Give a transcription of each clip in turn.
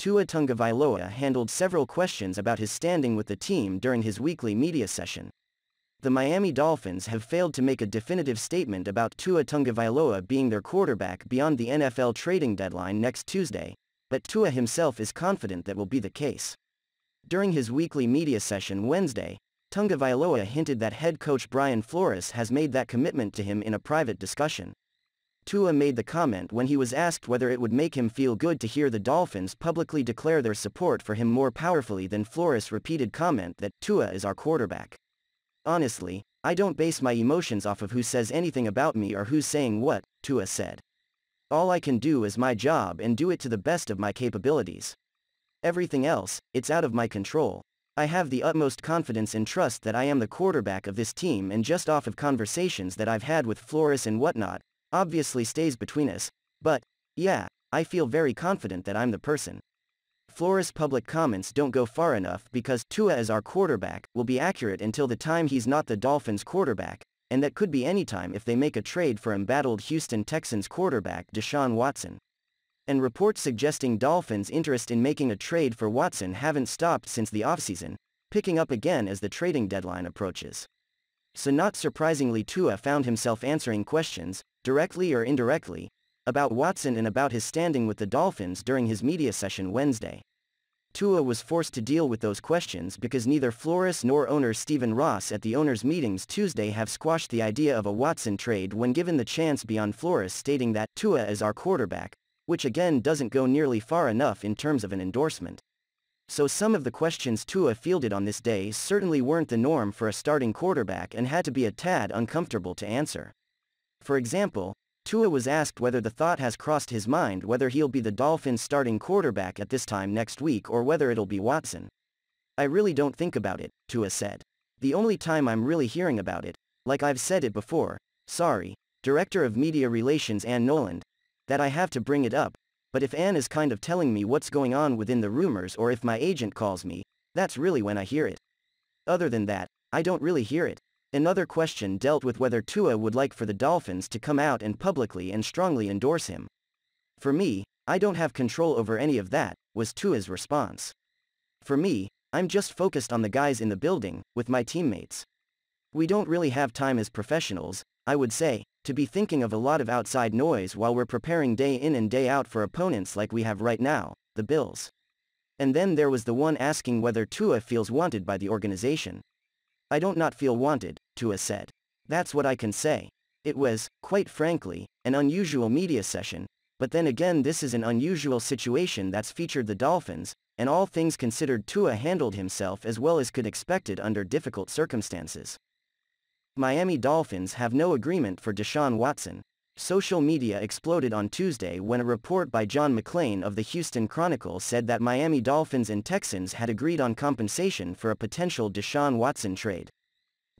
Tua Tagovailoa handled several questions about his standing with the team during his weekly media session. The Miami Dolphins have failed to make a definitive statement about Tua Tagovailoa being their quarterback beyond the NFL trading deadline next Tuesday, but Tua himself is confident that will be the case. During his weekly media session Wednesday, Tagovailoa hinted that head coach Brian Flores has made that commitment to him in a private discussion. Tua made the comment when he was asked whether it would make him feel good to hear the Dolphins publicly declare their support for him more powerfully than Flores' repeated comment that Tua is our quarterback. Honestly, I don't base my emotions off of who says anything about me or who's saying what, Tua said. All I can do is my job and do it to the best of my capabilities. Everything else, it's out of my control. I have the utmost confidence and trust that I am the quarterback of this team and just off of conversations that I've had with Flores and whatnot, obviously stays between us, but, yeah, I feel very confident that I'm the person. Flores' public comments don't go far enough because Tua as our quarterback will be accurate until the time he's not the Dolphins quarterback, and that could be any time if they make a trade for embattled Houston Texans quarterback Deshaun Watson. And reports suggesting Dolphins' interest in making a trade for Watson haven't stopped since the offseason, picking up again as the trading deadline approaches. So not surprisingly Tua found himself answering questions, directly or indirectly, about Watson and about his standing with the Dolphins during his media session Wednesday. Tua was forced to deal with those questions because neither Flores nor owner Stephen Ross at the owners' meetings Tuesday have squashed the idea of a Watson trade when given the chance beyond Flores stating that Tua is our quarterback, which again doesn't go nearly far enough in terms of an endorsement. So some of the questions Tua fielded on this day certainly weren't the norm for a starting quarterback and had to be a tad uncomfortable to answer. For example, Tua was asked whether the thought has crossed his mind whether he'll be the Dolphins' starting quarterback at this time next week or whether it'll be Watson. I really don't think about it, Tua said. The only time I'm really hearing about it, like I've said it before, sorry, Director of Media Relations Anne Noland, that I have to bring it up, but if Anne is kind of telling me what's going on within the rumors or if my agent calls me, that's really when I hear it. Other than that, I don't really hear it. Another question dealt with whether Tua would like for the Dolphins to come out and publicly and strongly endorse him. For me, I don't have control over any of that, was Tua's response. For me, I'm just focused on the guys in the building, with my teammates. We don't really have time as professionals, I would say, to be thinking of a lot of outside noise while we're preparing day in and day out for opponents like we have right now, the Bills. And then there was the one asking whether Tua feels wanted by the organization. I don't not feel wanted, Tua said. That's what I can say. It was, quite frankly, an unusual media session, but then again this is an unusual situation that's featured the Dolphins, and all things considered Tua handled himself as well as could expected under difficult circumstances. Miami Dolphins have no agreement for Deshaun Watson. Social media exploded on Tuesday when a report by John McClain of the Houston Chronicle said that Miami Dolphins and Texans had agreed on compensation for a potential Deshaun Watson trade.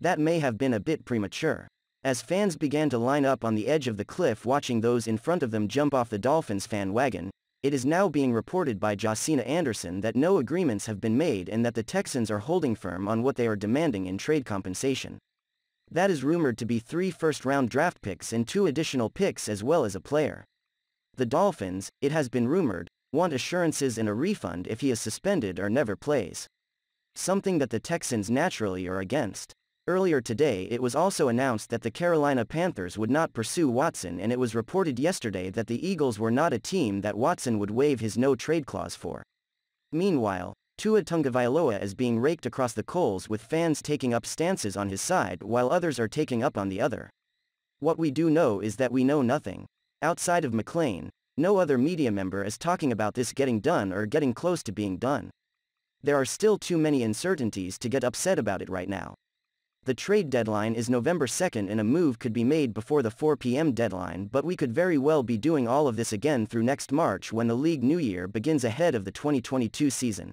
That may have been a bit premature. As fans began to line up on the edge of the cliff watching those in front of them jump off the Dolphins fan wagon, it is now being reported by Josina Anderson that no agreements have been made and that the Texans are holding firm on what they are demanding in trade compensation. That is rumored to be three first-round draft picks and two additional picks as well as a player. The Dolphins, it has been rumored, want assurances and a refund if he is suspended or never plays. Something that the Texans naturally are against. Earlier today it was also announced that the Carolina Panthers would not pursue Watson and it was reported yesterday that the Eagles were not a team that Watson would waive his no-trade clause for. Meanwhile, Tua Tagovailoa is being raked across the coals with fans taking up stances on his side while others are taking up on the other. What we do know is that we know nothing. Outside of McClain, no other media member is talking about this getting done or getting close to being done. There are still too many uncertainties to get upset about it right now. The trade deadline is November 2nd and a move could be made before the 4 p.m. deadline but we could very well be doing all of this again through next March when the league new year begins ahead of the 2022 season.